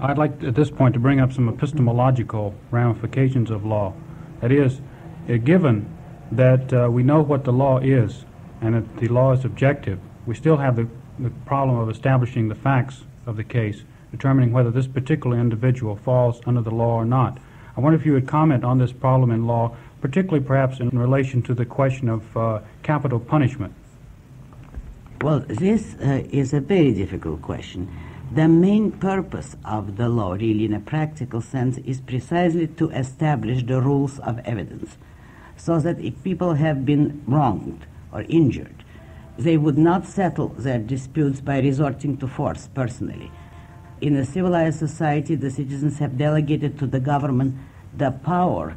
I'd like at this point to bring up some epistemological ramifications of law. That is, given that uh, we know what the law is and that the law is objective, we still have the, the problem of establishing the facts of the case, determining whether this particular individual falls under the law or not. I wonder if you would comment on this problem in law, particularly perhaps in relation to the question of uh, capital punishment. Well, this uh, is a very difficult question. The main purpose of the law, really, in a practical sense, is precisely to establish the rules of evidence so that if people have been wronged or injured, they would not settle their disputes by resorting to force personally. In a civilized society, the citizens have delegated to the government the power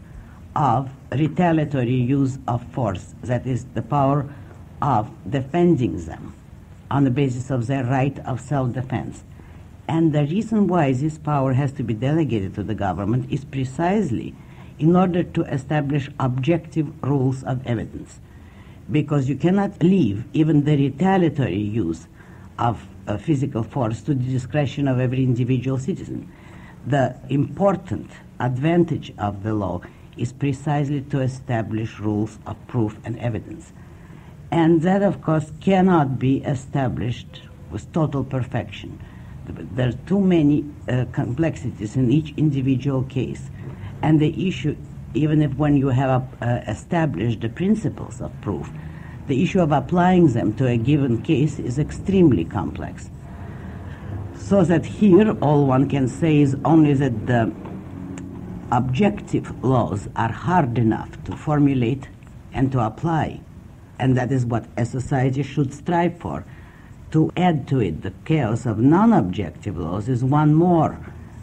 of retaliatory use of force, that is, the power of defending them on the basis of their right of self defense. And the reason why this power has to be delegated to the government is precisely in order to establish objective rules of evidence. Because you cannot leave even the retaliatory use of uh, physical force to the discretion of every individual citizen. The important advantage of the law is precisely to establish rules of proof and evidence. And that, of course, cannot be established with total perfection. There are too many uh, complexities in each individual case. And the issue, even if when you have uh, established the principles of proof, the issue of applying them to a given case is extremely complex. So that here, all one can say is only that the objective laws are hard enough to formulate and to apply. And that is what a society should strive for. To add to it the chaos of non objective laws is one more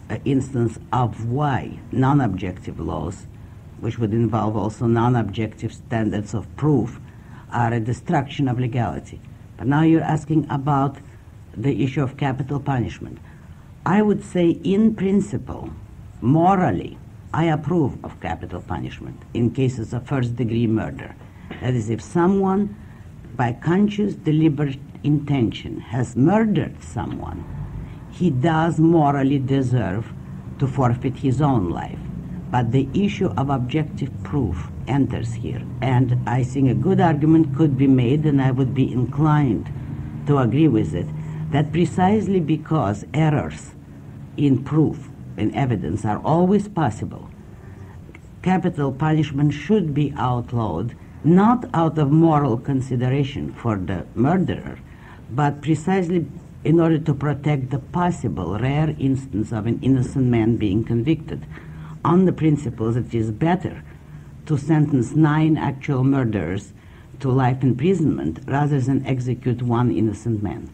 uh, instance of why non objective laws, which would involve also non objective standards of proof, are a destruction of legality. But now you're asking about the issue of capital punishment. I would say, in principle, morally, I approve of capital punishment in cases of first degree murder. That is, if someone, by conscious, deliberate intention, has murdered someone, he does morally deserve to forfeit his own life. But the issue of objective proof enters here. And I think a good argument could be made, and I would be inclined to agree with it, that precisely because errors in proof, in evidence, are always possible, capital punishment should be outlawed, not out of moral consideration for the murderer, but precisely in order to protect the possible rare instance of an innocent man being convicted on the principle that it is better to sentence nine actual murderers to life imprisonment rather than execute one innocent man.